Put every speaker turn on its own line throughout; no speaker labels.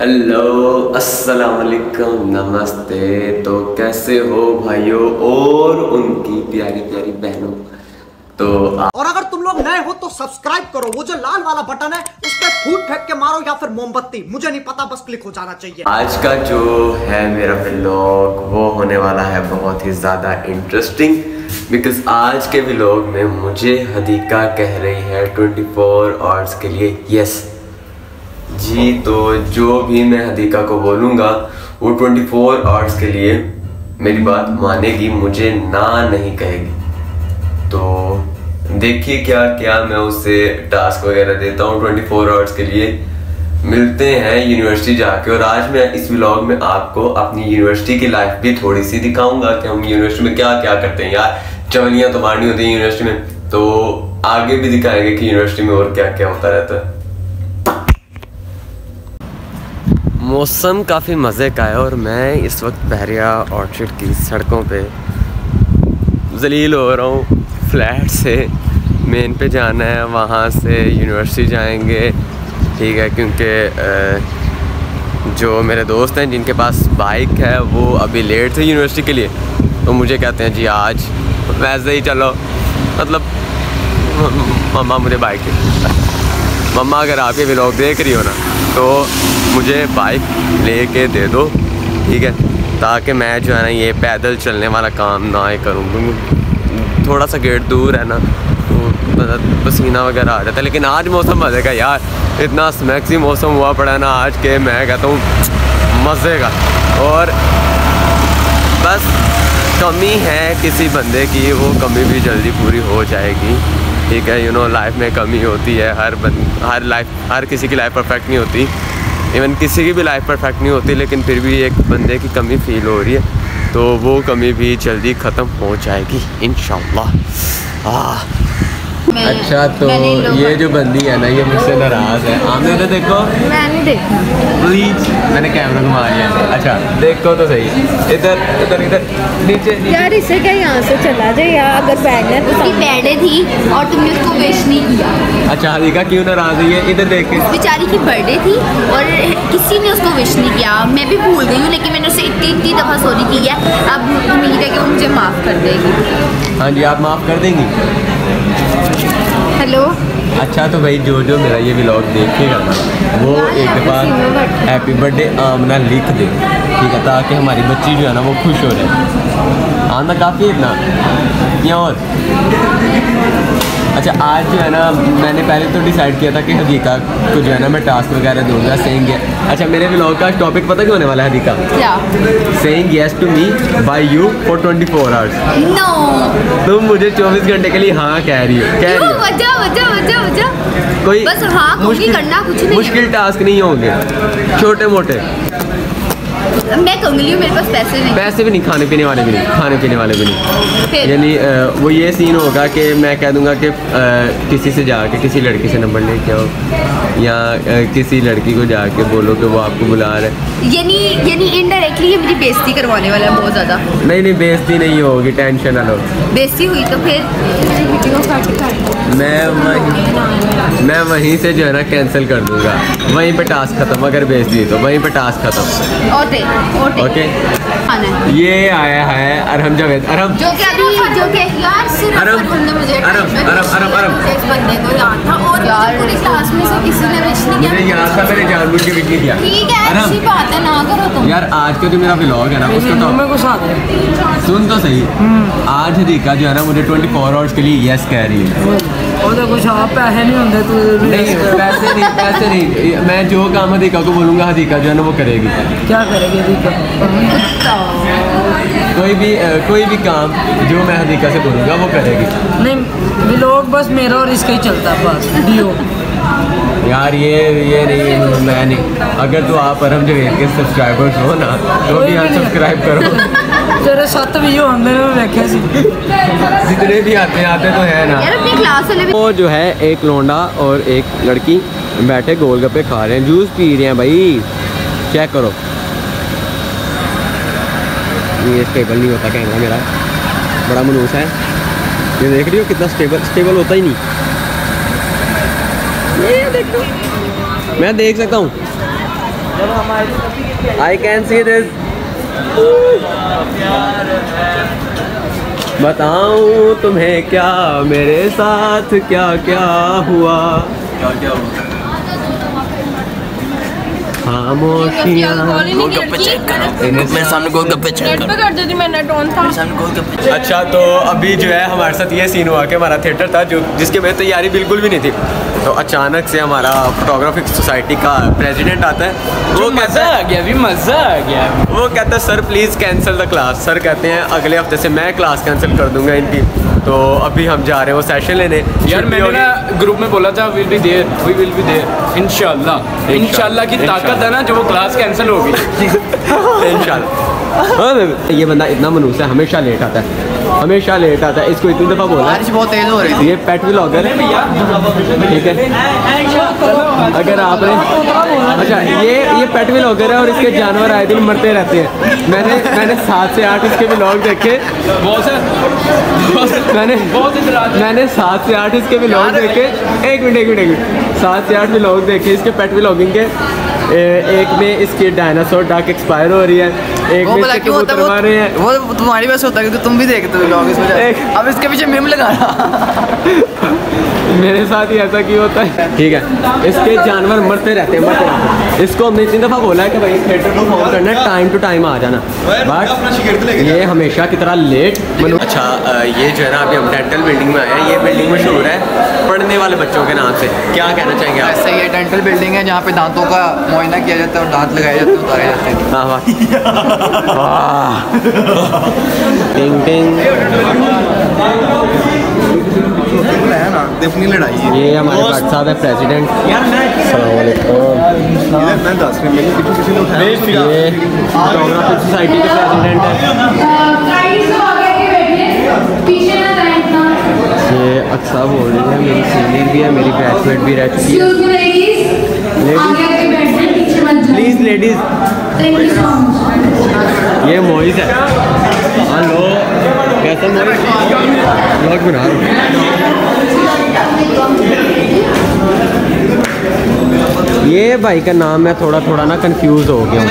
Hello अस्सलाम वालेकुम नमस्ते तो कैसे हो भाइयों और उनकी प्यारी प्यारी बहनों? तो आ-
और अगर तुम लोग नए हो तो सब्सक्राइब करो। वो जो लाल वाला बटन है उस पर फूट फेंक के मारो या फिर मोमबत्ती। मुझे नहीं पता बस क्लिक हो जाना चाहिए।
आज का जो है मेरा व्लॉग वो होने वाला है बहुत ही ज़्यादा इंटरेस्टिंग बिकॉज़ आज के व्लॉग में मुझे हदीका कह रही है 24 फोर आवर्स के लिए। यस जी तो जो भी मैं हदीका को बोलूँगा, वो 24 फोर आवर्स के लिए मेरी बात मानेगी, मुझे ना नहीं कहेगी। तो देखिए क्या क्या मैं उससे टास्क वगैरह देता हूँ 24 फोर आवर्स के लिए। मिलते हैं यूनिवर्सिटी जाके, और आज मैं इस व्लॉग में आपको अपनी यूनिवर्सिटी की लाइफ भी थोड़ी सी दिखाऊँगा कि हम यूनिवर्सिटी में क्या क्या करते हैं। यार, चवलियाँ तो मारनी होती हैं यूनिवर्सिटी में तो आगे भी दिखाएँगे कि यूनिवर्सिटी में और क्या क्या होता रहता है। मौसम काफ़ी मज़े का है और मैं इस वक्त बहरिया ऑर्चिड की सड़कों पे जलील हो रहा हूँ। फ्लैट से मेन पे जाना है, वहाँ से यूनिवर्सिटी जाएँगे। ठीक है, क्योंकि जो मेरे दोस्त हैं, जिनके पास बाइक है, वो अभी लेट थे यूनिवर्सिटी के लिए। तो मुझे कहते हैं, जी, आज वैसे ही चलो। मतलब मम्मा मुझे बाइक मम्मा, अगर आपके ये व्लॉग देख रही हो ना तो मुझे बाइक ले लेके दे दो, ठीक है? ताकि मैं जो है ना ये पैदल चलने वाला काम ना ही करूँ। क्योंकि थोड़ा सा गेट दूर है ना तो मतलब पसीना वगैरह आ जाता है। लेकिन आज मौसम मज़े का यार। इतना स्मैक्सी मौसम हुआ पड़ा है ना आज के, मैं कहता हूँ, मज़े का। और बस कमी है किसी बंदे की, वो कमी भी जल्दी पूरी हो जाएगी। ठीक है यू नो लाइफ में कमी होती है। हर बन हर लाइफ हर किसी की लाइफ परफेक्ट नहीं होती। इवन किसी की भी लाइफ परफेक्ट नहीं होती, लेकिन फिर भी एक बंदे की कमी फील हो रही है। तो वो कमी भी जल्दी ख़त्म हो जाएगी इन
मैं-
अच्छा तो ये जो बंदी है ना ये मुझसे नाराज़ है। आमने तो देखो
मैंने देखा
प्लीज़ मैंने कैमरा घुमा लिया। अच्छा देखो तो सही। इधर इधर इधर। नीचे नीचे।
यार इसे क्या यहाँ से चला जाए? या अगर बैठना है तो
उसकी। बर्थडे थी और तुमने उसको विश नहीं किया।
अच्छा हदीका क्यों नाराज़ हुई है? इधर देख। के
बेचारी की बर्थडे थी और किसी ने उसको विश नहीं किया। मैं भी भूल गई हूँ लेकिन मैंने उसे इतनी इतनी दफ़ा सॉरी की है। अब उम्मीद है कि वो मुझे माफ़ कर देगी।
हाँ जी आप माफ़ कर देंगी?
हेलो
अच्छा तो भाई जो जो मेरा ये ब्लॉग देखेगा ना वो एक बार हैप्पी बर्थडे आमना लिख दे ठीक है ताकि हमारी बच्ची जो है ना वो खुश हो रहे। आमना काफ़ी इतना या और? अच्छा आज जो है ना मैंने पहले तो डिसाइड किया था कि हदीका को जो है ना मैं टास्क वगैरह दूँगा सेइंग अच्छा मेरे व्लॉग का टॉपिक पता क्यों होने वाला है हदीका?
क्या?
Saying yes to me by you for 24 four hours
no
तुम मुझे 24 घंटे के लिए हाँ कह रही हो कह रही हो।
वजह वजह वजह वजह।
कोई
बस हाँ कहूँगी करना कुछ नहीं
मुश्किल टास्क नहीं होंगे। छोटे मोटे।
मैं कहूँगी मेरे पास पैसे नहीं।
पैसे भी नहीं खाने पीने वाले भी नहीं खाने पीने वाले भी नहीं। यानी वो ये सीन होगा कि मैं कह दूँगा कि किसी से जाके किसी लड़की से नंबर लेके आओ या किसी लड़की को जाके बोलो कि वो आपको बुला रहे हैं।
यानी यानी इनडायरेक्टली ये मेरी बेइज्जती करवाने वाला है बहुत ज़्यादा।
नहीं नहीं बेइज्जती नहीं होगी टेंशन ना लो।
बेइज्जती हुई तो फिर?
मैं वहीं मैं वहीं से जो है ना कैंसिल कर दूँगा। वहीं पे टास्क खत्म अगर बेइज्जती तो वहीं पे टास्क खत्म।
Okey.
Okey.
खाना है।
ये आया है अरहम जावेद। अरहम।
जो कि अभी जो कि यार सिर्फ़ अरहम। ने मुझे
अरहम अरहम अरहम अरहम।
इस बंदे को याद था और यार। पूरी क्लास में से किसी ने विश नहीं किया।
मुझे याद था मैंने जानबूझ के विश नहीं किया।
ठीक है अच्छी बात है ना करो तुम।
यार आज का जो मेरा व्लॉग है ना उसका तो मेरे को साथ सुन तो सही। हम्म। आज रीका जो है ना मुझे 24 आवर्स के लिए यस कह रही है।
और तो कुछ आप पैसे नहीं होंगे तो
नहीं पैसे नहीं पैसे नहीं। मैं जो काम हदीका को बोलूँगा हदीका जो है ना वो करेगी।
क्या करेगी हदीका
कोई भी आ, कोई भी काम जो मैं हदीका से बोलूँगा वो करेगी।
नहीं ब्लॉग बस मेरा और इसका ही चलता है बस वीडियो
यार ये ये नहीं मैं नहीं। अगर तो आप परम जो के सब्सक्राइबर्स हो ना तो भी यहाँ सब्सक्राइब
करो। तेरे सत्त भी हो हमने देखा देखे
जितने भी आते आते तो है ना। वो जो है एक लोंडा और एक लड़की बैठे गोलगप्पे खा रहे हैं जूस पी रहे हैं भाई। चेक करो। ये स्टेबल नहीं होता कैमरा मेरा। बड़ा मनूस है। ये देख रही हो कितना स्टेबल स्टेबल होता ही नहीं। ये देखो। मैं देख सकता हूँ। आई कैन सी दिस बताऊँ तुम्हें क्या? मेरे साथ क्या क्या हुआ? क्या क्या हुआ? खामोशियाँ
गोलगप्पे चेक करो। मेरे सामने गोलगप्पे चेक
नेट कर। देती मैं नेट ऑन था।
मेरे सामने गोलगप्पे
अच्छा तो अभी जो है हमारे साथ ये सीन हुआ कि हमारा थिएटर था जो जिसकी मेरी तैयारी बिल्कुल भी नहीं थी। तो अचानक से हमारा फोटोग्राफिक सोसाइटी का प्रेसिडेंट आता है। वो कहता है
आ गया अभी मज़ा आ गया।
वो कहता है sir please cancel the class sir कहते हैं अगले हफ़्ते से मैं क्लास कैंसिल कर दूँगा इनकी. तो अभी हम जा रहे हैं वो सेशन लेने।
यार मैंने ना ग्रुप में बोला था will be there we will be there इंशाल्लाह इंशाल्लाह की ताकत है ना जो वो क्लास कैंसिल होगी।
इंशाल्लाह। हाँ ये बंदा इतना मनूस है हमेशा लेट आता है। हमेशा लेट आता है इसको इतनी दफ़ा बोला।
बारिश बहुत तेज हो रही थी।
ये पेट व्लॉगर है। ठीक है। अगर आपने अच्छा ये ये पेट व्लॉगर है और इसके जानवर आए दिन मरते रहते हैं। मैंने मैंने सात से आठ इसके व्लॉग देखे।
बहुत
मैंने
बहुत
मैंने सात से आठ इसके व्लॉग देखे। एक मिनट एक मिनट एक मिनट। सात से आठ व्लॉग देखे इसके पेट व्लॉगिंग के। एक में इसकी डायनासोर डाक एक्सपायर हो रही है। एक
वो
में इसके
होता
कबूतर मार रहे हैं।
वो वो तुम्हारी वजह से होता है क्योंकि तुम भी देखते हो लोग इसमें अब इसके पीछे मिम लगाना
मेरे साथ ही ऐसा क्यों होता है? ठीक है। इसके जानवर मरते रहते हैं मरते रहते हैं। इसको हमने इतनी दफ़ा बोला है कि भाई थिएटर को परफॉर्म करना टाइम टू टाइम आ जाना। बट ये हमेशा की तरह लेट अच्छा ये जो है ना अभी हम डेंटल बिल्डिंग में आए हैं। ये बिल्डिंग मशहूर है पढ़ने वाले बच्चों के नाम से। क्या कहना चाहेंगे आप?
ऐसे ये डेंटल बिल्डिंग है जहाँ पे दांतों का मुआयना किया जाता है और दांत लगाए जाते हैं उतारे जाते हैं।
हाँ वाह। टिंग टिंग
अपनी लड़ाई है।
ये हमारे भट्ट साहब है प्रेसिडेंट
ने
फोटोग्राफिक सोसाइटी के। प्रेसिडेंट है। ये अक्सा बोल रही है मेरी सीनियर भी है मेरी बैचमेट भी रह चुकी है। प्लीज़ लेडीज़ ये मोहित है। हेलो। कैसा मोहित ब्लॉग बना रहा हूँ। ये भाई का नाम मैं थोड़ा थोड़ा ना कंफ्यूज हो गया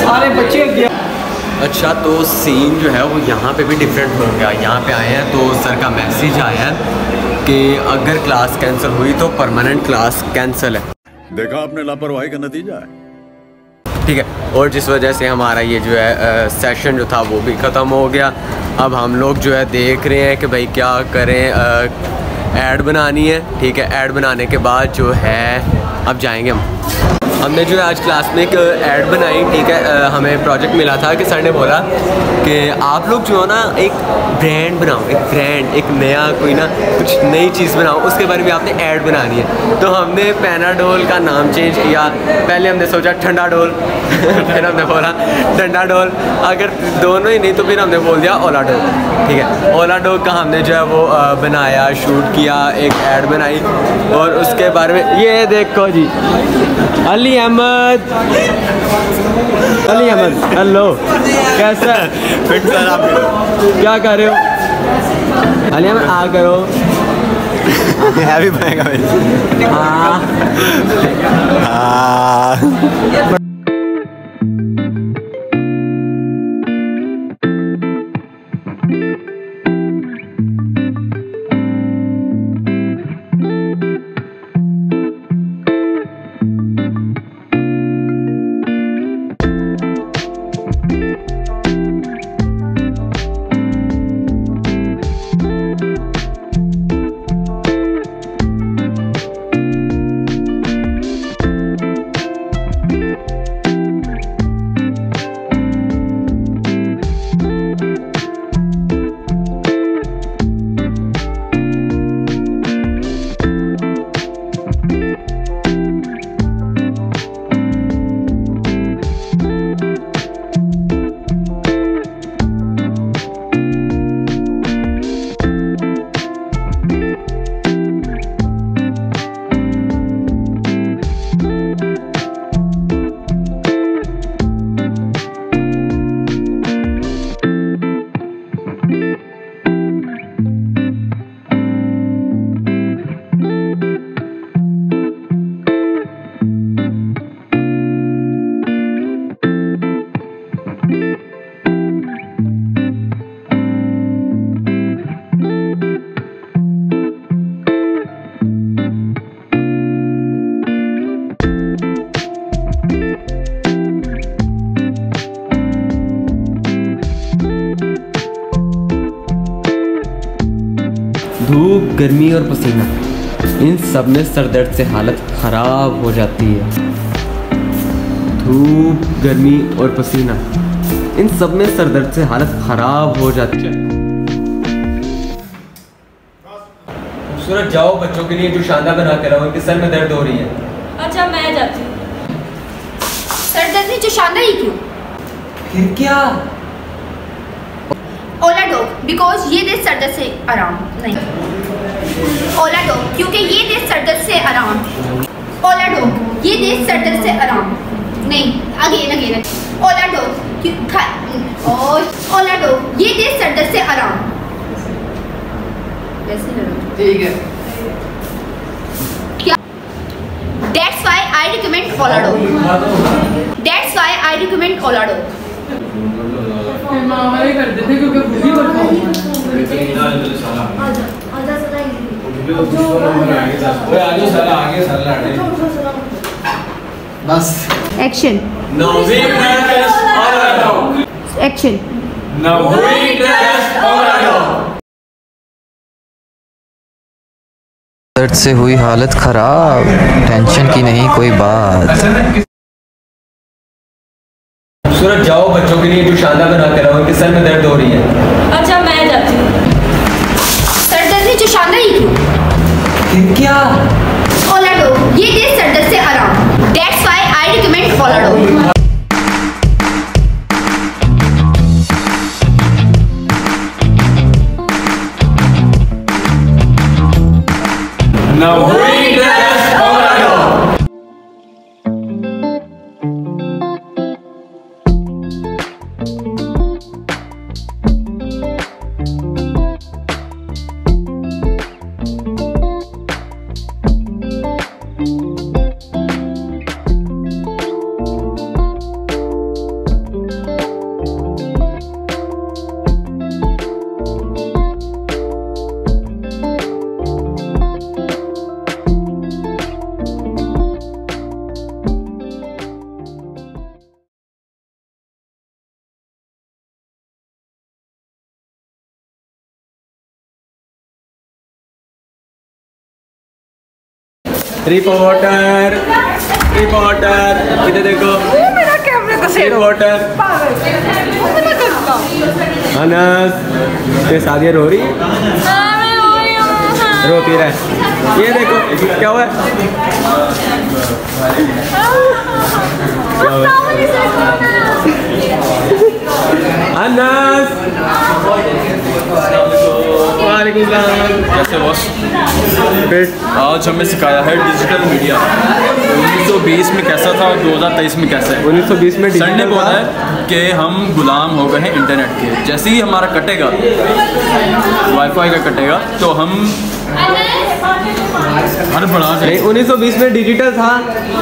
सारे बच्चे
अच्छा तो सीन जो है वो यहाँ पे भी डिफरेंट हो गया यहाँ पे आए हैं तो सर का मैसेज आया है कि अगर क्लास कैंसिल हुई तो परमानेंट क्लास कैंसिल है।
देखा आपने लापरवाही का नतीजा है।
ठीक है और जिस वजह से हमारा ये जो है आ, सेशन जो था वो भी ख़त्म हो गया। अब हम लोग जो है देख रहे हैं कि भाई क्या करें ऐड बनानी है ठीक है? ऐड बनाने के बाद जो है अब जाएँगे हम। हमने जो है आज क्लास में एक ऐड बनाई ठीक है? अ, हमें प्रोजेक्ट मिला था कि सर ने बोला कि आप लोग जो है ना एक ब्रांड बनाओ एक ब्रांड एक नया कोई ना कुछ नई चीज़ बनाओ उसके बारे में आपने ऐड बनानी है। तो हमने पैनाडोल का नाम चेंज किया। पहले हमने सोचा ठंडा डोल फिर हमने बोला ठंडा डोल अगर दोनों ही नहीं तो फिर हमने बोल दिया ओला डोल ठीक है? ओला डोल का हमने जो है वो बनाया शूट किया एक ऐड बनाई। और उसके बारे में ये देखो जी अली अहमद अली अहमद हेलो कैसा? है
फिट सर आप
क्या कर रहे हो? अली अहमद आ करो
हैवी बनेगा पाएगा
हाँ।
हाँ
गर्मी और पसीना। इन सब में सर दर्द से हालत ख़राब हो जाती है। धूप गर्मी और पसीना। इन सब में सर दर्द से हालत ख़राब हो जाती है। खूबसूरत जाओ बच्चों के लिए जो शानदार बना कर रहा उनके सर में दर्द हो रही है।
अच्छा मैं जाती हूँ।
सर दर्द में चुशांदा ही क्यों?
फिर क्या?
ओला डॉग बिकॉज़ ये दे सर दर्द से आराम नहीं। ओला क्योंकि ये दे सर से आराम ओला डॉग ये दे सर से आराम नहीं अगेन अगेन ओला डॉग क्यों खा ओह ओला डॉग ये दे सर से आराम
ठीक है।
That's why I recommend Ola. That's why I recommend Ola
मामा ही कर देते क्योंकि ही। करता हूँ
बस।
All
Action.
Now we practice all
दर्द से हुई हालत खराब। टेंशन की नहीं कोई बात।
खूबसूरत जाओ बच्चों के लिए जो शानदार बना कर रहा उनके सर में दर्द हो रही है।
अच्छा
क्या? फॉलोडो ये देश आराम दैट्स व्हाई
आई रिकमेंड फॉलोडो नवरी
रिपोर्टर रिपोर्टर इधर देखो? मेरा कैमरे का रिपोर्टर अनस ये सादिया रो रही है रोती रहे। ये देखो क्या हुआ? है? अनस।
कैसे बॉस
फिट
आज हमें सिखाया है डिजिटल मीडिया 1920 में कैसा था और 2023 में कैसा? है
1920 में
सर ने बोला है कि हम गुलाम हो गए हैं इंटरनेट के। जैसे ही हमारा कटेगा वाईफाई का कटेगा तो हम हर बढ़ा
नहीं 1920 में डिजिटल था।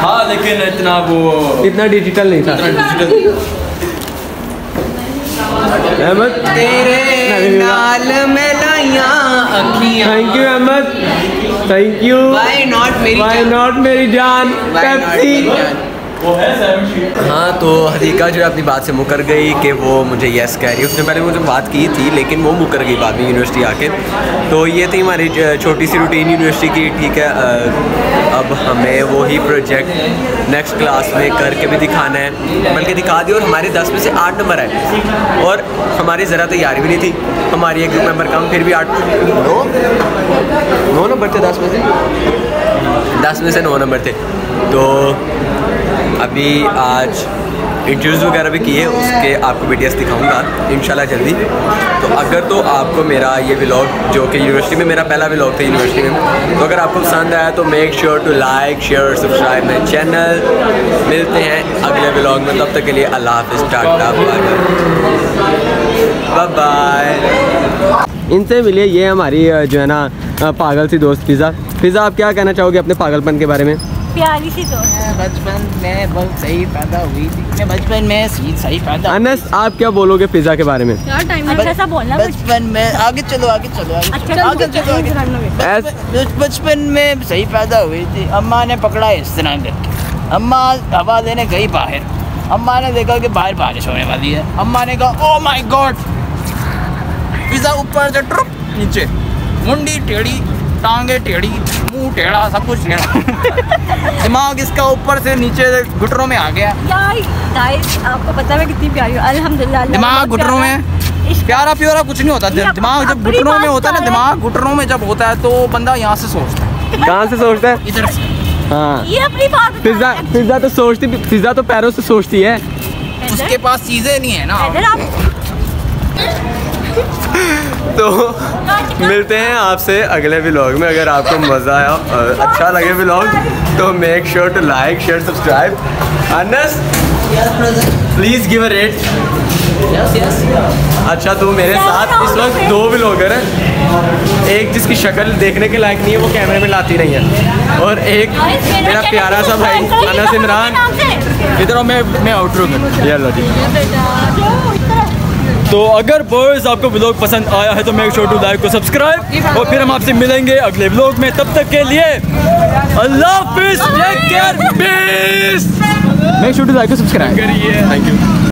हाँ लेकिन इतना वो
इतना डिजिटल नहीं था।
डिजिटल
अहमद।
तेरे नाल अखियाँ
thank you Ahmed. Thank you
Why not मेरी जान?
not मेरी जान? पेप्सी? हाँ तो हदीका जो है अपनी बात से मुकर गई कि वो मुझे यस कह रही उसने पहले मुझे बात की थी, लेकिन वो मुकर गई बाद में यूनिवर्सिटी आके। तो ये थी हमारी छोटी सी रूटीन यूनिवर्सिटी की, ठीक है? अब हमें वो ही प्रोजेक्ट नेक्स्ट क्लास में करके भी दिखाना है। बल्कि दिखा दिया और हमारे दस में से आठ नंबर आए। और हमारी ज़रा तैयारी भी नहीं थी। हमारी एक मेंबर कम फिर भी आठ नौ नौ नंबर थे दस में से? दस में से नौ नंबर थे। तो अभी आज इंटरव्यूज़ वगैरह भी किए, उसके आपको वीडियोस दिखाऊँगा, इंशाल्लाह जल्दी। तो अगर तो आपको मेरा ये व्लॉग जो कि यूनिवर्सिटी में मेरा पहला व्लॉग था यूनिवर्सिटी में तो अगर आपको पसंद आया तो make sure to like share और सब्सक्राइब माई चैनल मिलते हैं अगले व्लॉग में, तब तक के लिए अल्लाह हाफ़ बाय बाय इनसे मिलिए ये हमारी जो है ना पागल सी दोस्त फिज़ा फिज़ा आप क्या कहना चाहोगे अपने पागलपन के बारे में?
प्यारी सी दोस्त।
बचपन में बहुत सही पैदा हुई थी। मैं बचपन में सही सही पैदा
अनस आप क्या बोलोगे फिज़ा के बारे में?
अच्छा बोलना
बचपन में आगे चलो आगे चलो आगे
अच्छा,
चलो आगे
चलो,
चलो आगे
चलो,
ऐस-
बचपन- बचपन में सही पैदा हुई थी। अम्मा ने पकड़ा इस तरह करके। अम्मा हवा देने गई बाहर। अम्मा ने देखा कि बाहर बारिश होने वाली है। अम्मा ने कहा ओ माई गॉड पिज़्ज़ा ऊपर से ट्रुप नीचे मुंडी टेढ़ी टांगे टेढ़ी मुँह टेढ़ा सब कुछ टेढ़ा दिमाग इसका ऊपर से नीचे घुटनों में आ गया
यार गाइस आपको पता है कितनी प्यारी हूँ अल्हम्दुलिल्लाह
दिमाग
प्यारा
में प्यारा प्यारा कुछ नहीं होता दिमाग जब घुटनों में होता है ना दिमाग घुटनों में जब होता है तो बंदा यहाँ से सोचता है
कहाँ से सोचता है
इधर से
हाँ
ये अपनी बात है।
फिजा तो सोचती फिजा तो पैरों से सोचती है
उसके पास चीज़ें नहीं है ना
इधर आप
तो मिलते हैं आपसे अगले व्लॉग में अगर आपको मज़ा आया और अच्छा लगे व्लॉग तो make sure to like share subscribe Anas please give a rate अच्छा तो मेरे साथ इस वक्त दो व्लॉगर हैं। एक जिसकी शक्ल देखने के लायक नहीं है वो कैमरे में लाती नहीं है। और एक मेरा प्यारा सा भाई अनस इमरान।
इधर मैं मैं आउटरो कर
ये लो जी
तो अगर बॉयज़ आपको ब्लॉग पसंद आया है तो make sure to to like को सब्सक्राइब और फिर हम आपसे मिलेंगे अगले ब्लॉग में। तब तक के लिए अल्लाह हाफिज छोटू care peace make sure to like को सब्सक्राइब करिए। Thank you